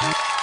You've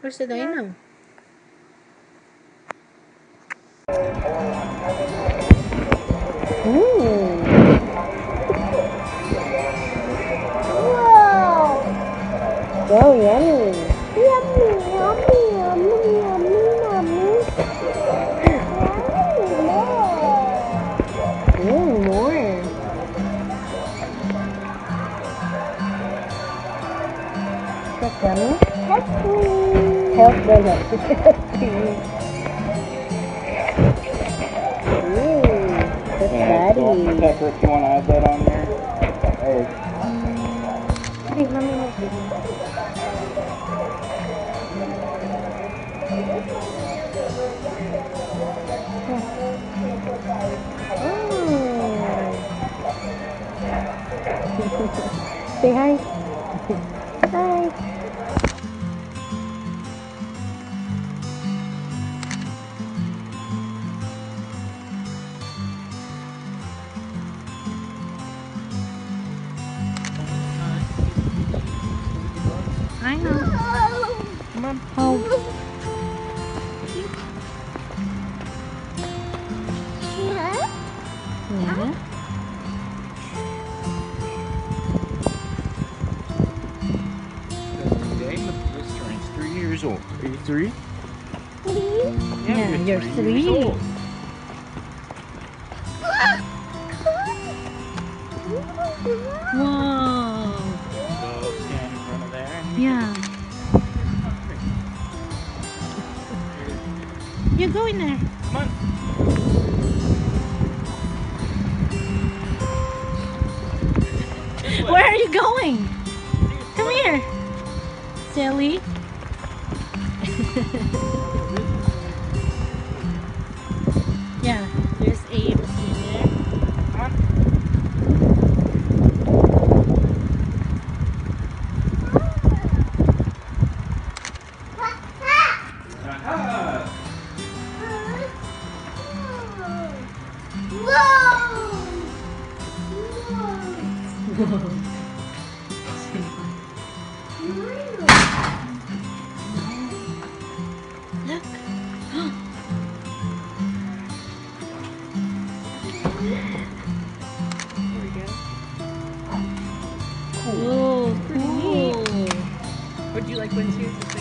Where's the dino? Ooh. Up. Ooh, Yeah, pepper if you want to add that on there. Hey, Hey, look. Oh. Say. Hi. Three? Yeah, you're years three. old. Whoa. So stand in front of there. Yeah. You go in there. Come on. Where are you going? Come here. Silly. yeah, like one too?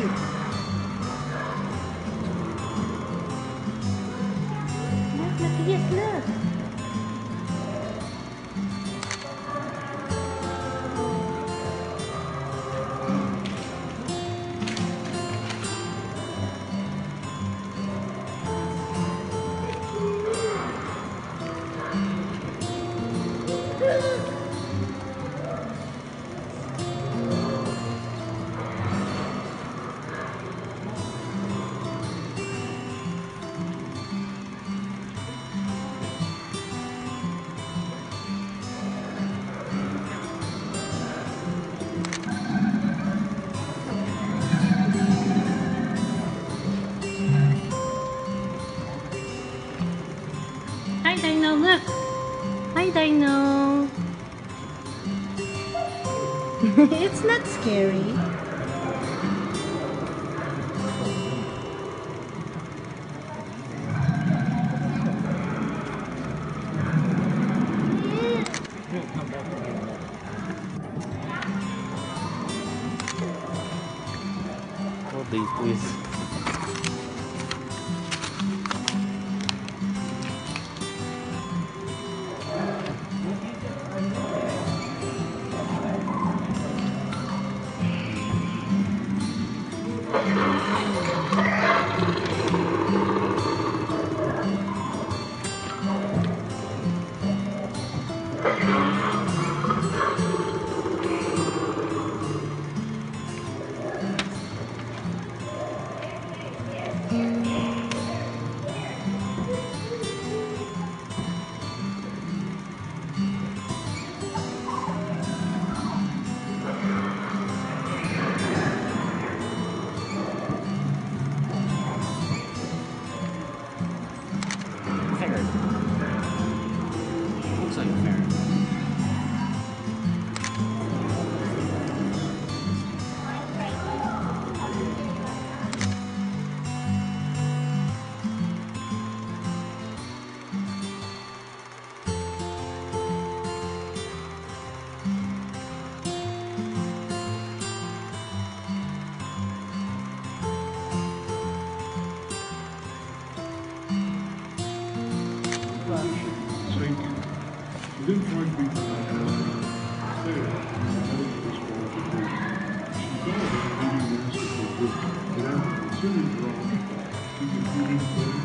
Squeeze It's not scary. Hold these, please. Sink within five feet of the ground. There, medical disqualification. She died of bleeding municipal group, but after continued bleeding further than the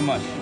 Too much.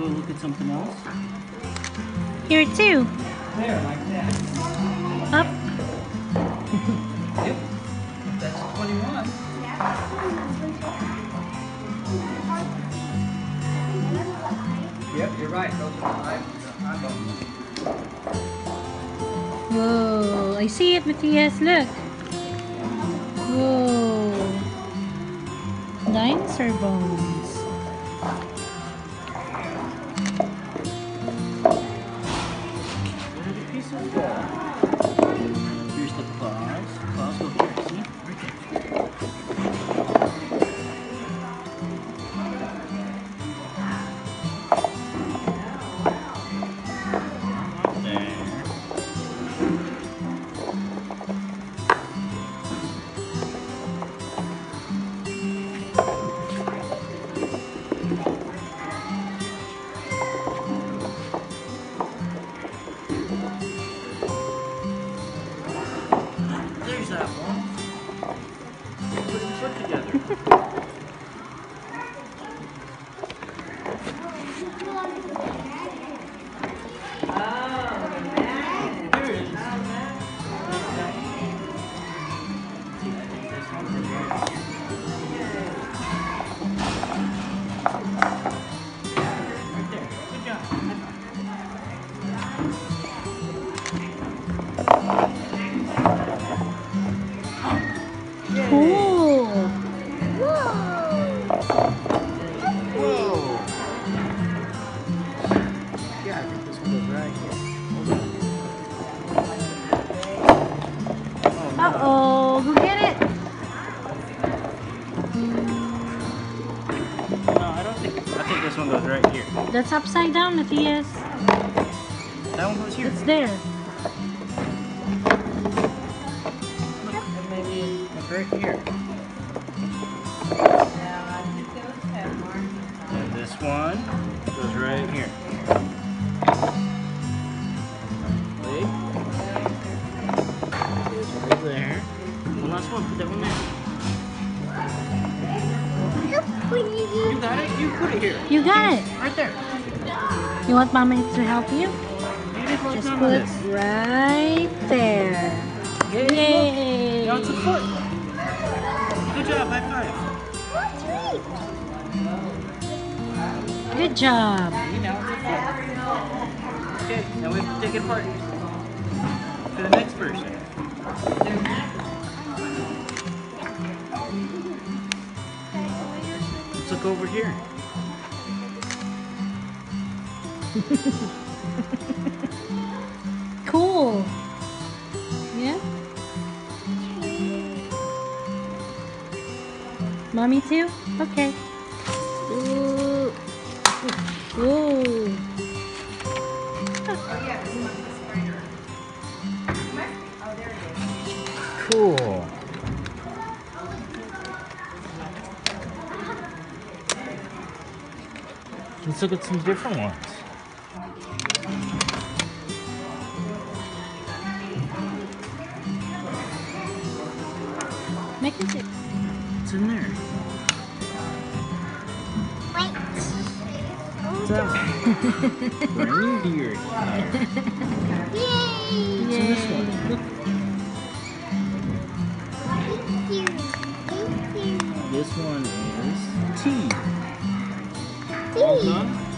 Go look at something else? Here too. There, like that. Up. Yep. That's 21. Yep, you're right. Those are the eye- the eyeballs. Whoa, I see it, Matthias. Look. Whoa. Dinosaur bones. Cool. Whoa. Whoa. Yeah, I think this one goes right here. Oh. Uh-oh. Get it? No, I don't think, I think this one goes right here. That's upside down, Matthias there. And maybe right here. And this one goes right here. Wait. This one there. One last one. Put that one there. You got it? You put it here. You got it. Right there. You want mommy to help? You put of it this. right there. Yay. Yay! Now it's a foot. Good job. High five. Good job. Now it's a foot. Okay, now we have to take it apart. For the next person. Let's look over here. Mommy too? Okay. Ooh. Ooh. Cool. Let's look at some different ones. Make it six. What's in there? What's? Reindeer. What's in this one? Look. This one is T. Well done.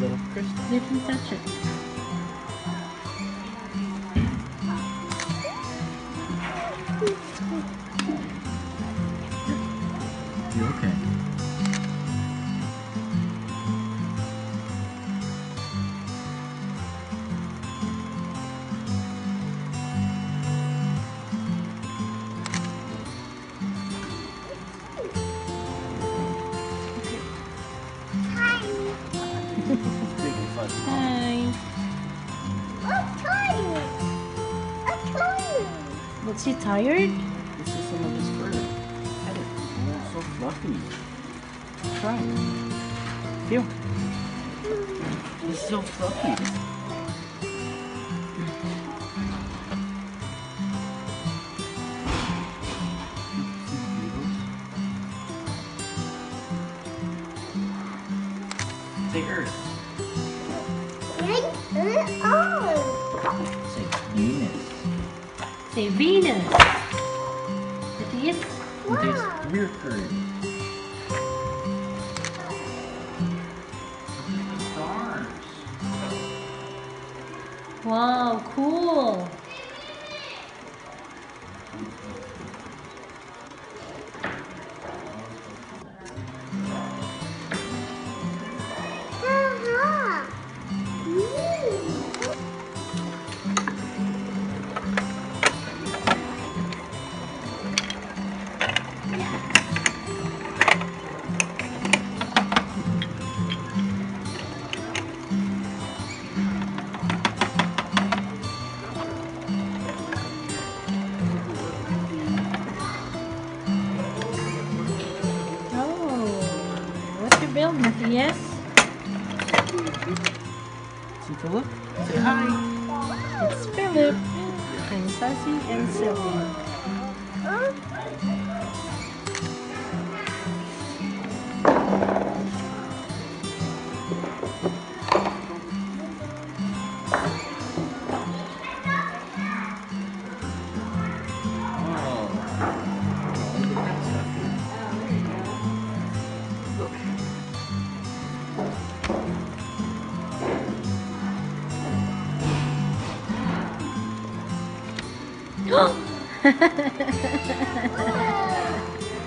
Little crystals. Big and fuzzy. Hi. Was he tired? This is some of his fur. It. Oh, so fluffy. Try. Feel. It's so fluffy. Matthias? There's Mercury. Stars. Wow, cool.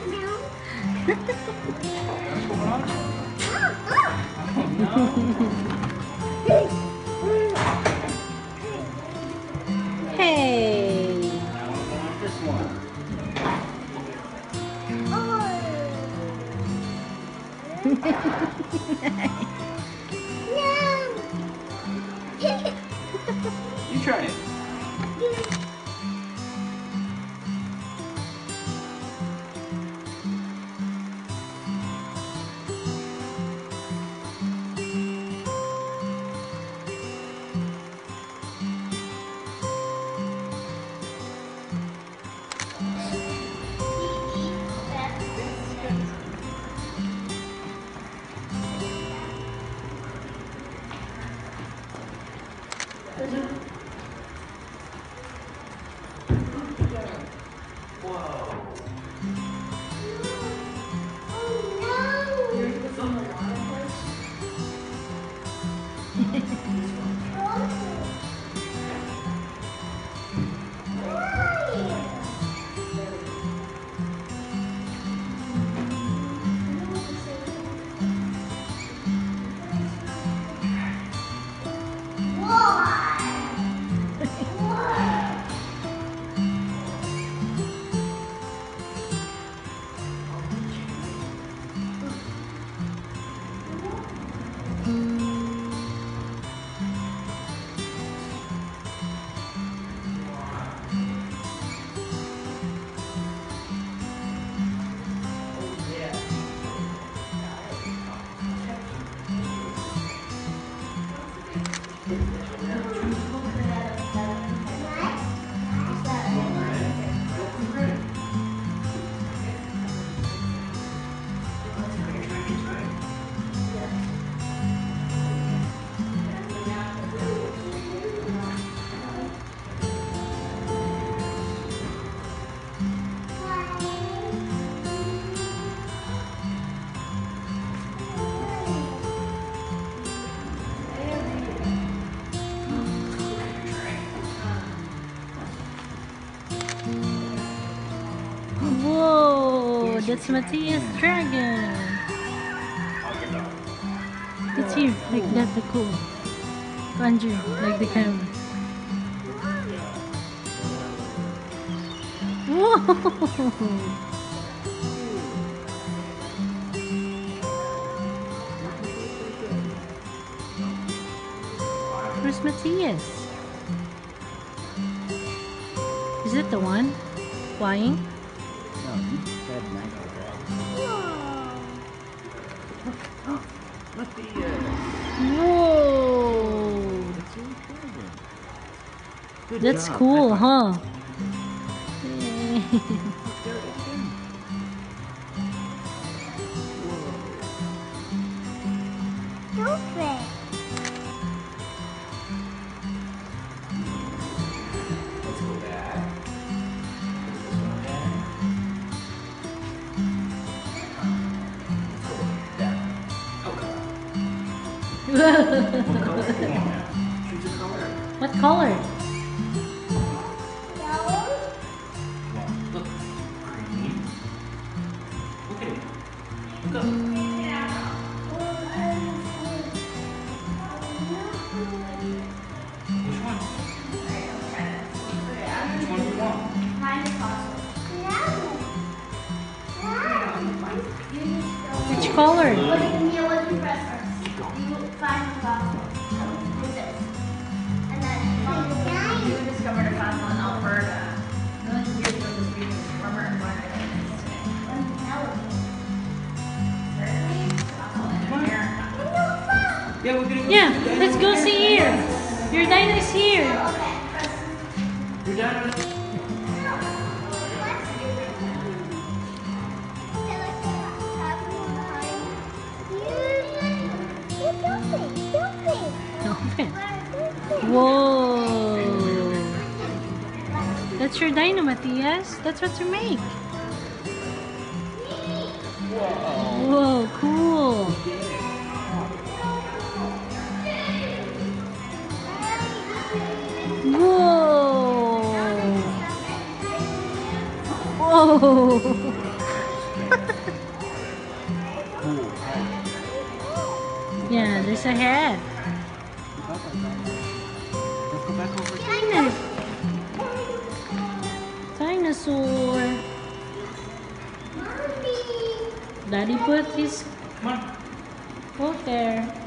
no. いいね。That's Matthias Dragon. It's here, like that, the cool. Andrew, like the camera. Whoa! Where's Matthias? Is it the one flying? Look the Whoa! Good That's job. cool, huh? Color? You discovered a fossil in Alberta. Millions of years ago, this region was warmer and warmer than it is today. Fossil in America. Yeah, we're gonna go Yeah, the let's go see here. Your dino is here. Your dino- Open. Whoa. That's your dino, Matthias. That's what you make. Whoa, cool. Whoa. Whoa. Yeah, there's a head. Dinosaur. Daddy put his Come on. foot there.